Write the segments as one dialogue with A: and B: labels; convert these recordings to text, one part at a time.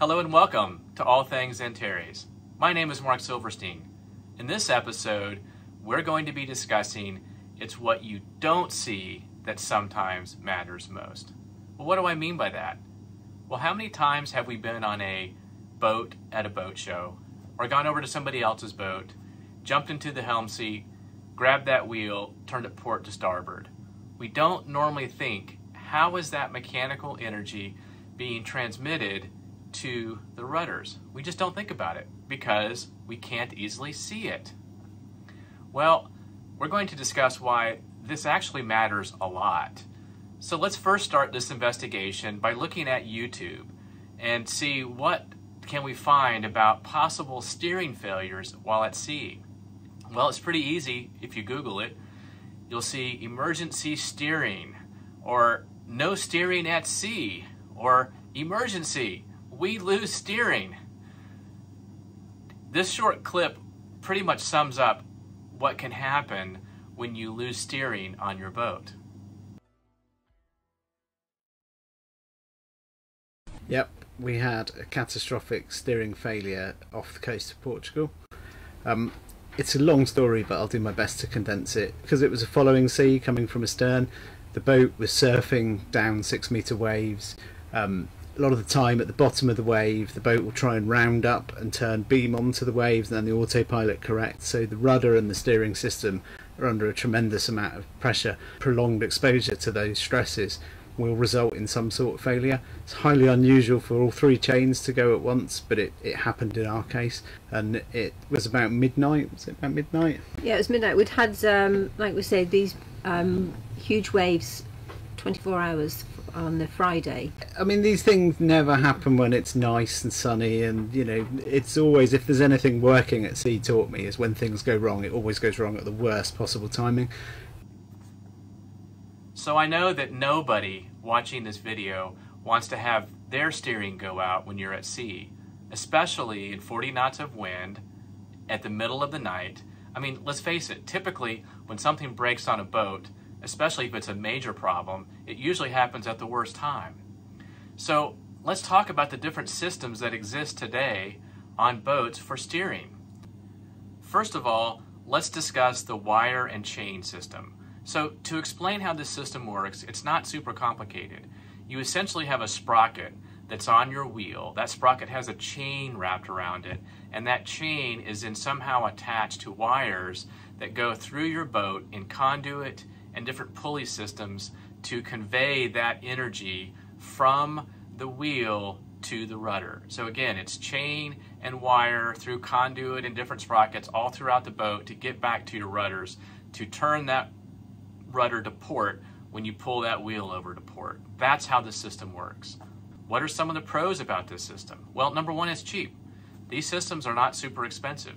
A: Hello and welcome to All Things Antares. My name is Mark Silverstein. In this episode, we're going to be discussing it's what you don't see that sometimes matters most. Well, what do I mean by that? Well, how many times have we been on a boat at a boat show or gone over to somebody else's boat, jumped into the helm seat, grabbed that wheel, turned it port to starboard? We don't normally think, how is that mechanical energy being transmitted to the rudders? We just don't think about it because we can't easily see it. Well, we're going to discuss why this actually matters a lot. So let's first start this investigation by looking at YouTube and see what can we find about possible steering failures while at sea. Well, it's pretty easy if you Google it. You'll see emergency steering or no steering at sea or emergency, we lose steering. This short clip pretty much sums up what can happen when you lose steering on your boat.
B: Yep, we had a catastrophic steering failure off the coast of Portugal. Um, it's a long story, but I'll do my best to condense it. Because it was a following sea coming from astern, the boat was surfing down six metre waves. Um, a lot of the time, at the bottom of the wave, the boat will try and round up and turn beam onto the waves, and then the autopilot corrects. So the rudder and the steering system are under a tremendous amount of pressure. Prolonged exposure to those stresses will result in some sort of failure. It's highly unusual for all three chains to go at once, but it, it happened in our case, and it was about midnight. Was it about midnight?
C: Yeah, it was midnight. We'd had, um, like we said, these um, huge waves 24 hours on the Friday.
B: I mean, these things never happen when it's nice and sunny, and you know, it's always if there's anything working at sea taught me is when things go wrong, it always goes wrong at the worst possible timing.
A: So I know that nobody watching this video wants to have their steering go out when you're at sea, especially in 40 knots of wind at the middle of the night. I mean, let's face it, typically when something breaks on a boat, especially if it's a major problem, it usually happens at the worst time. So let's talk about the different systems that exist today on boats for steering. First of all, let's discuss the wire and chain system. So to explain how this system works, it's not super complicated. You essentially have a sprocket that's on your wheel. That sprocket has a chain wrapped around it, and that chain is then somehow attached to wires that go through your boat in conduit and different pulley systems to convey that energy from the wheel to the rudder. So again, it's chain and wire through conduit and different sprockets all throughout the boat to get back to your rudders to turn that rudder to port when you pull that wheel over to port. That's how the system works. What are some of the pros about this system? Well, number one, it's cheap. These systems are not super expensive.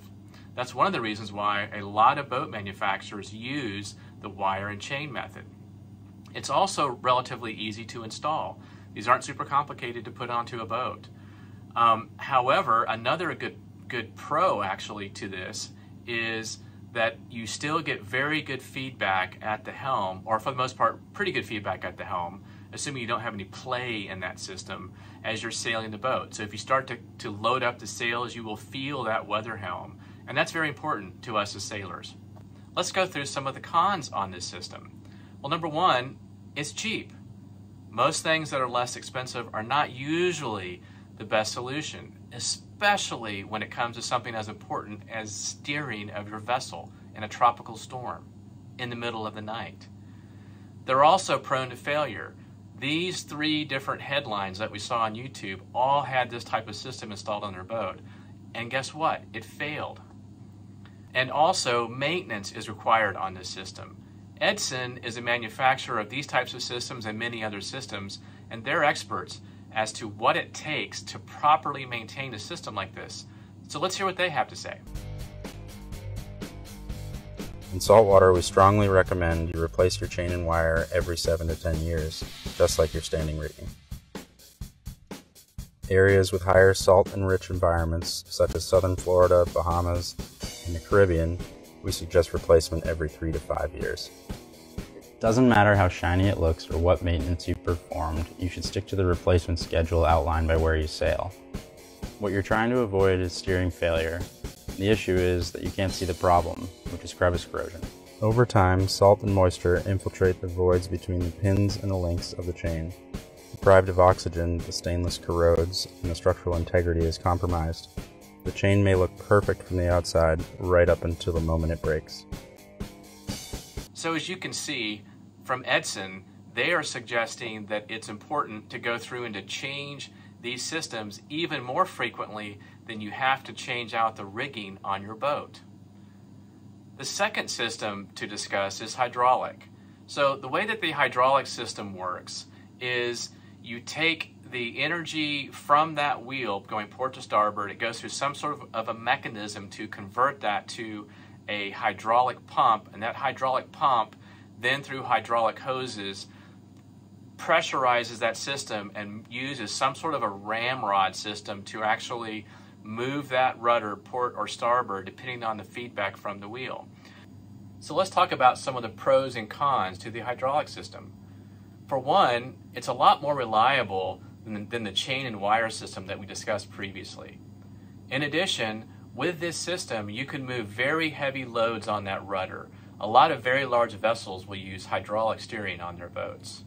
A: That's one of the reasons why a lot of boat manufacturers use the wire and chain method. It's also relatively easy to install. These aren't super complicated to put onto a boat. Um, however, another good good pro actually to this is that you still get very good feedback at the helm, or for the most part, pretty good feedback at the helm, assuming you don't have any play in that system as you're sailing the boat. So if you start to, to load up the sails, you will feel that weather helm. And that's very important to us as sailors. Let's go through some of the cons on this system. Well, number one, it's cheap. Most things that are less expensive are not usually the best solution, especially when it comes to something as important as steering of your vessel in a tropical storm in the middle of the night. They're also prone to failure. These three different headlines that we saw on YouTube all had this type of system installed on their boat. And guess what? It failed. And also, maintenance is required on this system. Edson is a manufacturer of these types of systems and many other systems, and they're experts as to what it takes to properly maintain a system like this. So let's hear what they have to say.
D: In saltwater, we strongly recommend you replace your chain and wire every 7 to 10 years, just like your standing rigging. Areas with higher salt and rich environments, such as southern Florida, Bahamas, and the Caribbean, we suggest replacement every 3 to 5 years. It doesn't matter how shiny it looks or what maintenance you performed, you should stick to the replacement schedule outlined by where you sail. What you're trying to avoid is steering failure. The issue is that you can't see the problem, which is crevice corrosion. Over time, salt and moisture infiltrate the voids between the pins and the links of the chain. Deprived of oxygen, the stainless corrodes and the structural integrity is compromised. The chain may look perfect from the outside right up until the moment it breaks.
A: So as you can see from Edson, they are suggesting that it's important to go through and to change these systems even more frequently than you have to change out the rigging on your boat. The second system to discuss is hydraulic. So the way that the hydraulic system works is you take the energy from that wheel going port to starboard, it goes through some sort of, of a mechanism to convert that to a hydraulic pump, and that hydraulic pump then through hydraulic hoses pressurizes that system and uses some sort of a ramrod system to actually move that rudder port or starboard depending on the feedback from the wheel. So let's talk about some of the pros and cons to the hydraulic system. For one, it's a lot more reliable than, the chain and wire system that we discussed previously. In addition, with this system, you can move very heavy loads on that rudder. A lot of very large vessels will use hydraulic steering on their boats.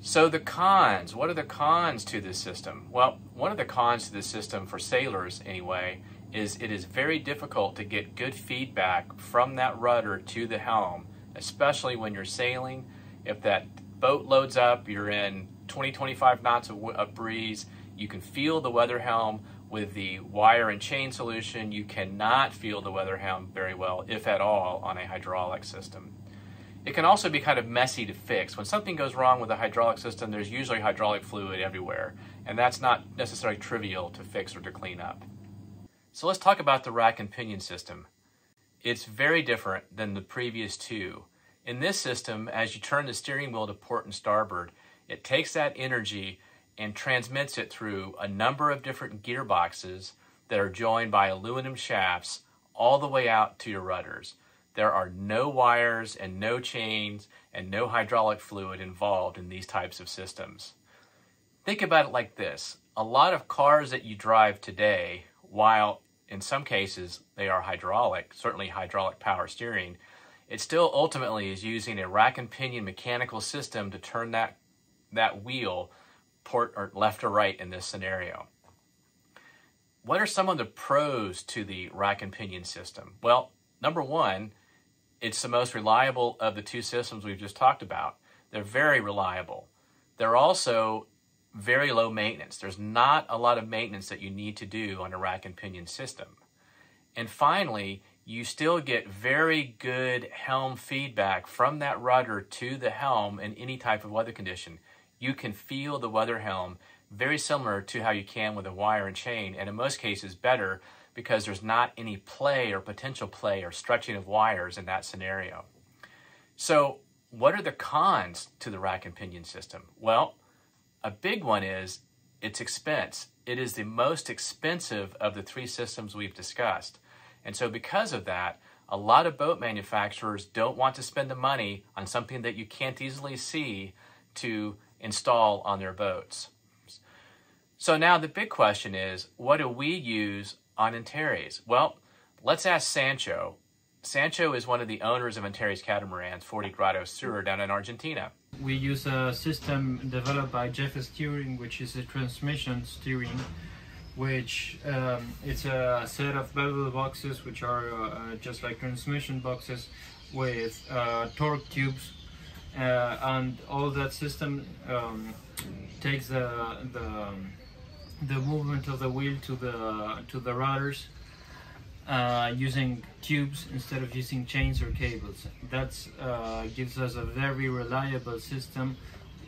A: So the cons, what are the cons to this system? Well, one of the cons to this system for sailors anyway is it is very difficult to get good feedback from that rudder to the helm, especially when you're sailing. If that boat loads up, you're in 20, 25 knots of, of breeze, you can feel the weather helm with the wire and chain solution. You cannot feel the weather helm very well, if at all, on a hydraulic system. It can also be kind of messy to fix. When something goes wrong with a hydraulic system, there's usually hydraulic fluid everywhere, and that's not necessarily trivial to fix or to clean up. So let's talk about the rack and pinion system. It's very different than the previous two. In this system, as you turn the steering wheel to port and starboard, it takes that energy and transmits it through a number of different gearboxes that are joined by aluminum shafts all the way out to your rudders. There are no wires and no chains and no hydraulic fluid involved in these types of systems. Think about it like this. A lot of cars that you drive today, while in some cases they are hydraulic, certainly hydraulic power steering, it still ultimately is using a rack and pinion mechanical system to turn that, that wheel port or left or right in this scenario. What are some of the pros to the rack and pinion system? Well, number one, it's the most reliable of the two systems we've just talked about. They're very reliable. They're also very low maintenance. There's not a lot of maintenance that you need to do on a rack and pinion system. And finally, you still get very good helm feedback from that rudder to the helm in any type of weather condition. You can feel the weather helm very similar to how you can with a wire and chain, and in most cases better because there's not any play or potential play or stretching of wires in that scenario. So, what are the cons to the rack and pinion system? Well, a big one is its expense. It is the most expensive of the three systems we've discussed. And so, because of that, a lot of boat manufacturers don't want to spend the money on something that you can't easily see to install on their boats. So, now the big question is what do we use on Antares? Well, let's ask Sancho. Sancho is one of the owners of Antares Catamarans, 40 Grados Sur, down in Argentina.
E: We use a system developed by Jefa Steering, which is a transmission steering, which um, it's a set of bevel boxes, which are uh, just like transmission boxes with uh, torque tubes, and all that system um, takes the the the movement of the wheel to the to the rudders uh, using tubes instead of using chains or cables. That uh, gives us a very reliable system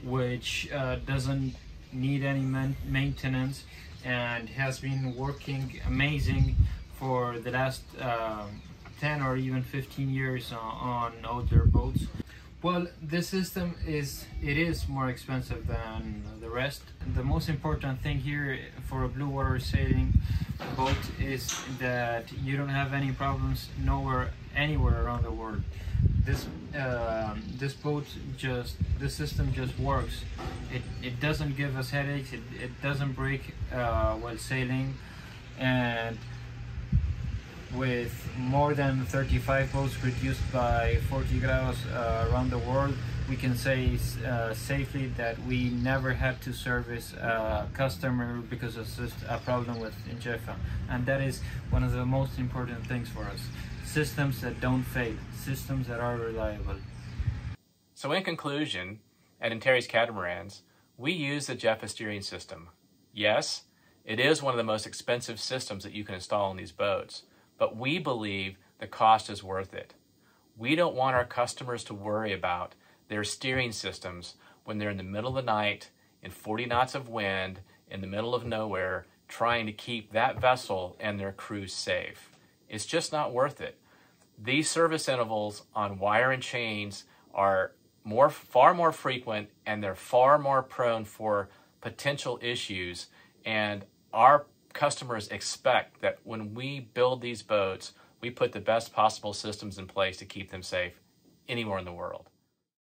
E: which uh, doesn't need any maintenance and has been working amazing for the last um, 10 or even 15 years on, on older boats. Well, this system is it is more expensive than the rest. The most important thing here for a blue water sailing boat is that you don't have any problems nowhere anywhere around the world. This uh, this boat just the system just works. It it doesn't give us headaches. It it doesn't break uh, while sailing, and with more than 35 boats produced by 40 grados uh, around the world, we can say uh, safely that we never had to service a customer because of just a problem with Ingefa. And that is one of the most important things for us. Systems that don't fail, systems that are reliable.
A: So in conclusion, at Antares Catamarans, we use the Jefa steering system. Yes, it is one of the most expensive systems that you can install on these boats but we believe the cost is worth it. We don't want our customers to worry about their steering systems when they're in the middle of the night in 40 knots of wind in the middle of nowhere trying to keep that vessel and their crew safe. It's just not worth it. These service intervals on wire and chains are more far more frequent and they're far more prone for potential issues and our customers expect that when we build these boats, we put the best possible systems in place to keep them safe anywhere in the world.